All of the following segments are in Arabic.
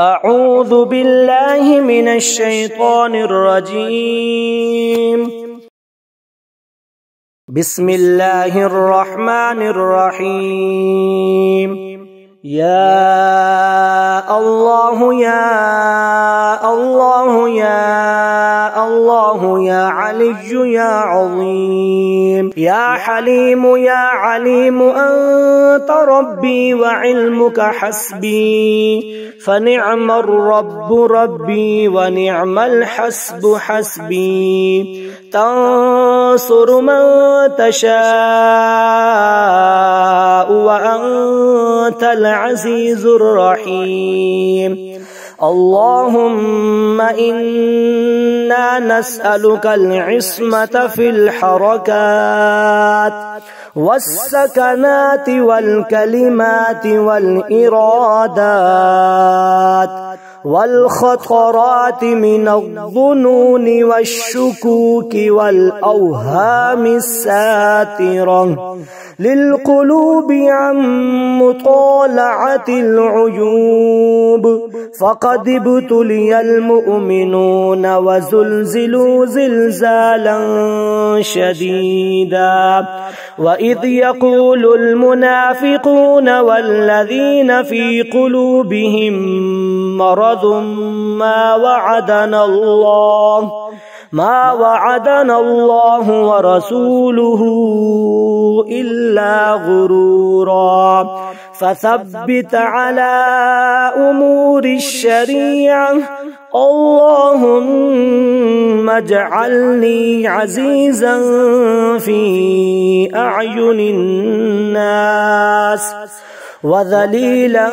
أعوذ بالله من الشيطان الرجيم. بسم الله الرحمن الرحيم. يا الله يا الله يا علي يا عظيم. يا حليم يا عليم أنت ربي وعلمك حسبي. فنعم الرب ربي ونعم الحسب حسبي. تنصر من تشاء وأنت العزيز الرحيم. اللهم إنا نسألك العصمة في الحركات والسكنات والكلمات والإرادات والخطرات من الظنون والشكوك والأوهام الساترة للقلوب عن مطالعة العيوب. فقد ابتلي المؤمنون وزلزلوا زلزالا شديدا. وإذ يقول المنافقون والذين في قلوبهم مرض ما وعدنا الله ما وعدنا الله ورسوله إلا غرورا. فثبت على أمور الشريعة. اللهم اجعلني عزيزا في أعين الناس. وذليلا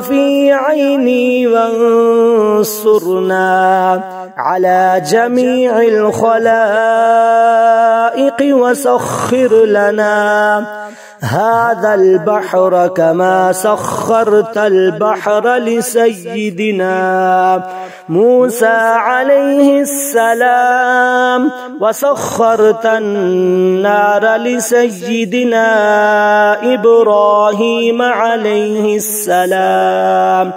في عيني وانصرنا على جميع الخلائق وسخر لنا هذا البحر كما سخرت البحر لسيدنا موسى عليه السلام وسخرت النار لسيدنا إبراهيم عليه السلام.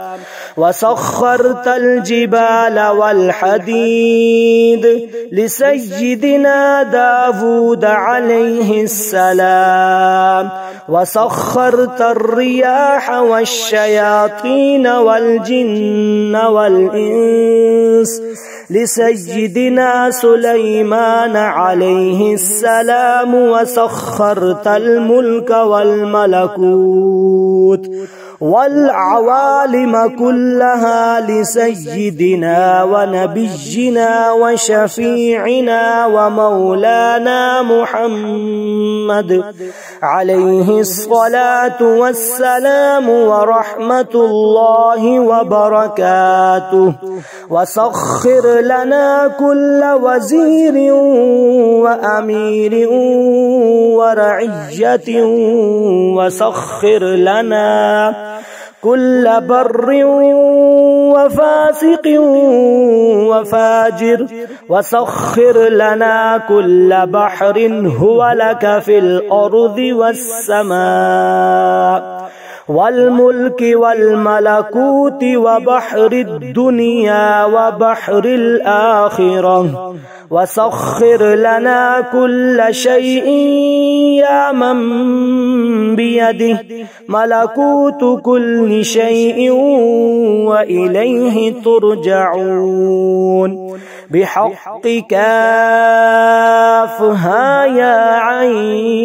وسخرت الجبال والحديد لسيدنا داود عليه السلام. وسخرت الرياح والشياطين والجن والإنس لسيدنا سليمان عليه السلام. وسخرت الملك والملكوت والعوالم كلها لسيدنا ونبينا وشفيعنا ومولانا محمد عليه الصلاة والسلام ورحمة الله وبركاته. وسخر لنا كل وزير وأمير ورعية. وسخر لنا كل بر وفاسق وفاجر وسخر لنا كل بحر هو لك في الأرض والسماء. والملك والملكوت وبحر الدنيا وبحر الآخرة. وسخر لنا كل شيء يا من بيده. ملكوت كل شيء وإليه ترجعون. بحق كافها يا عين.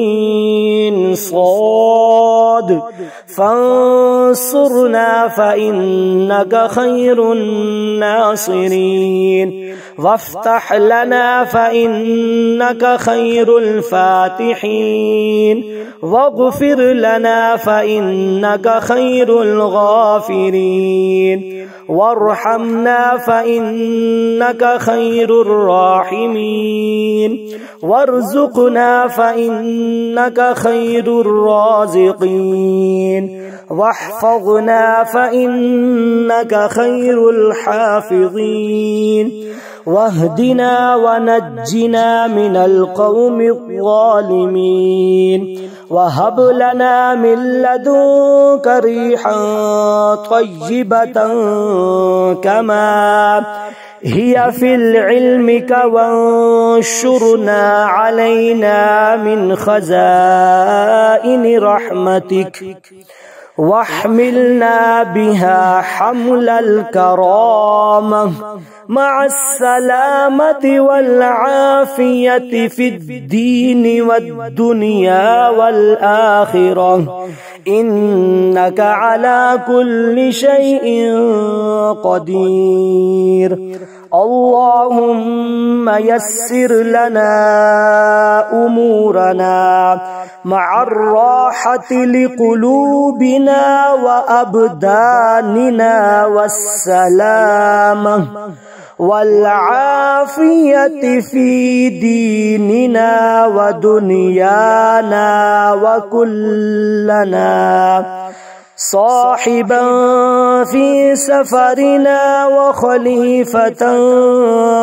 فانصرنا فإنك خير الناصرين. وافتح لنا فإنك خير الفاتحين. واغفر لنا فإنك خير الغافرين. وارحمنا فإنك خير الراحمين. وارزقنا فإنك خير الرازقين. واحفظنا فإنك خير الحافظين. واهدنا ونجنا من القوم الظالمين. وهب لنا من لدنك ريحا طيبة كما هي في العلمك وانشرنا علينا من خزائن رحمتك. واحملنا بها حمل الكرامة. مع السلامة والعافية في الدين والدنيا والآخرة. إنك على كل شيء قدير. اللهم يسر لنا أمورنا مع الراحة لقلوبنا وأبداننا والسلامة. والعافية في ديننا ودنيانا وكلنا. صاحبا في سفرنا وخليفة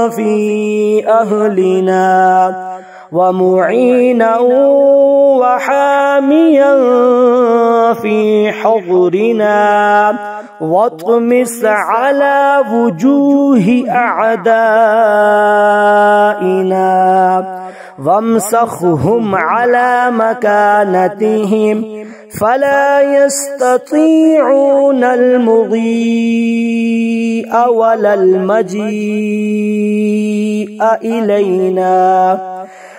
في أهلنا. ومعينا وحاميا في حضرنا. واطمس على وجوه أعدائنا. وامسخهم على مكانتهم. فلا يستطيعون المضيء ولا المجيء إلينا.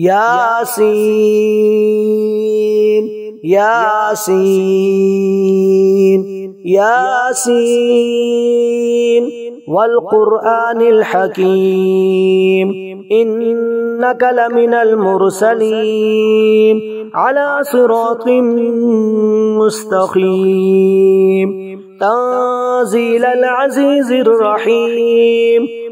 ياسين ياسين ياسين والقرآن الحكيم إنك لمن المرسلين على صراط مستقيم تنزيل العزيز الرحيم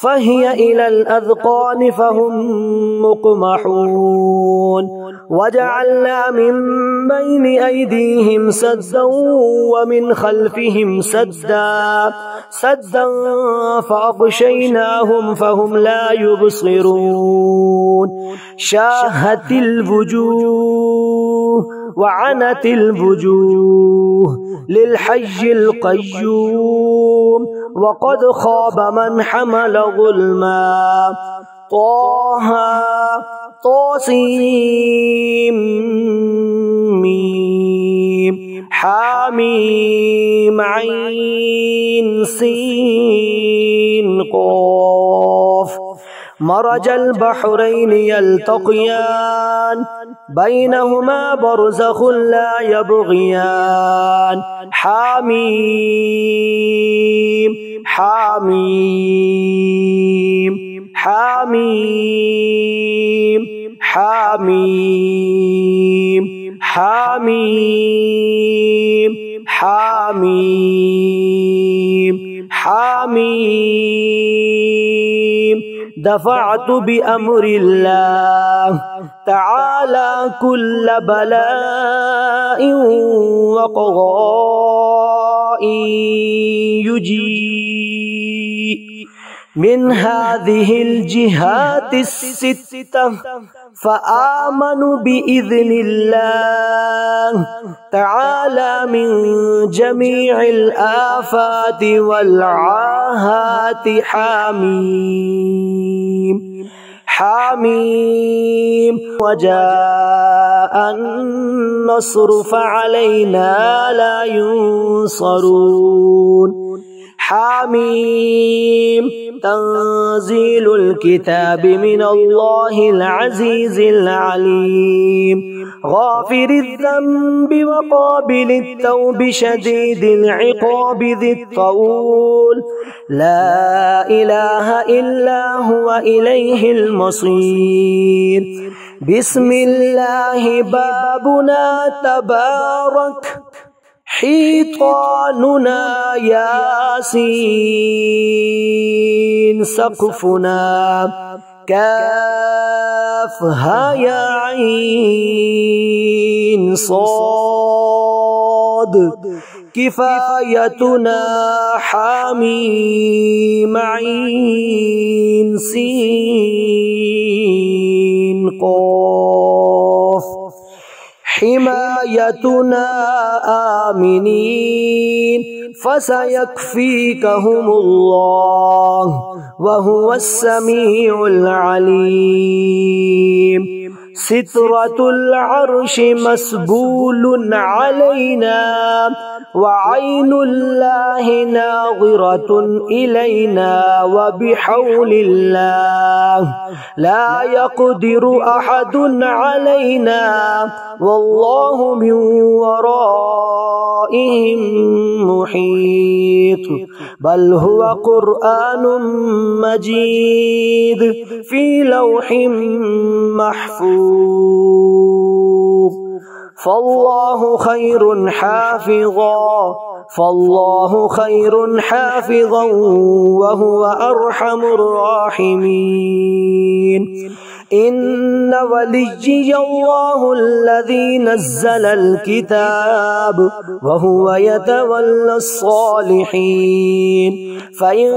فهي إلى الأذقان فهم مقمحون. وجعلنا من بين أيديهم سدا ومن خلفهم سدا. سدا فأغشيناهم فهم لا يبصرون. شاهت الوجوه وعنت الوجوه للحي القيوم. وقد خاب من حمل ظلما. طه طاسيم ميم حاميم عين سين قاف. مرج البحرين يلتقيان بينهما برزخ لا يبغيان. حميم حميم حميم حميم حميم حميم حميم. دفعت بأمر الله تعالى كل بلاء وقضاء يجيء. من هذه الجهات الستة فآمنوا بإذن الله تعالى من جميع الآفات والعاهات حميم. حميم. وجاء النصر فعلينا لا ينصرون. حميم. تنزيل الكتاب من الله العزيز العليم. غافر الذنب وقابل التوب شديد العقاب ذي الطول. لا إله إلا هو إليه المصير. بسم الله بابنا تبارك حيطاننا ياسين سقفنا كافها يا عين صاد. كفايتنا حميم عين سين قاف. حمايتنا آمنين. فسيكفيكهم الله وهو السميع العليم. سترة العرش مسبول علينا. وعين الله ناظرة إلينا وبحول الله لا يقدر أحد علينا. والله من ورائهم محيط. بل هو قرآن مجيد في لوح محفوظ. فالله خير حافظا. فالله خير حافظا وهو أرحم الراحمين. إن وليي الله الذي نزل الكتاب وهو يتولى الصالحين. فإن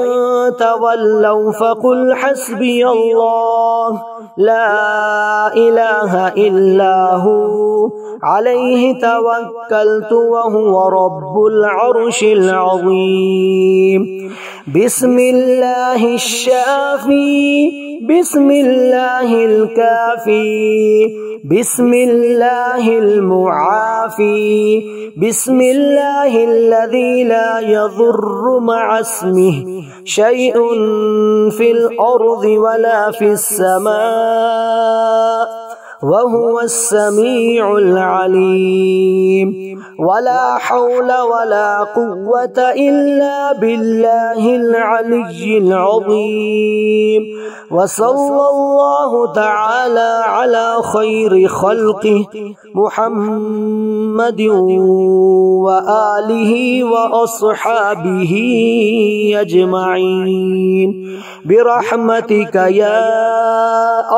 تولوا فقل حسبي الله. لا إله إلا هو. عليه توكلت وهو رب العرش العظيم. بسم الله الشافي بسم الله الكافي بسم الله المعافي بسم الله الذي لا يضر مع اسمه. شيء في الأرض ولا في السماء. وهو السميع العليم. ولا حول ولا قوة إلا بالله العلي العظيم. وصلى الله تعالى على خير خلقه محمد وآله وأصحابه أجمعين. برحمتك يا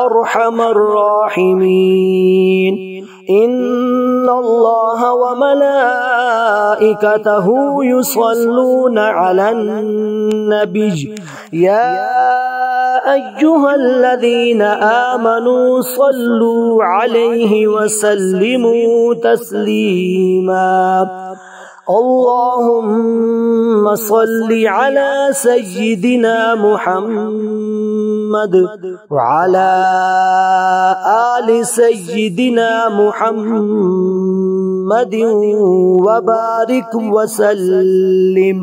أرحم الراحمين. إن الله وملائكته يصلون على النبي. يا أيها الذين آمنوا صلوا عليه وسلموا تسليما. اللهم صل على سيدنا محمد وعلى آل سيدنا محمد وبارك وسلم.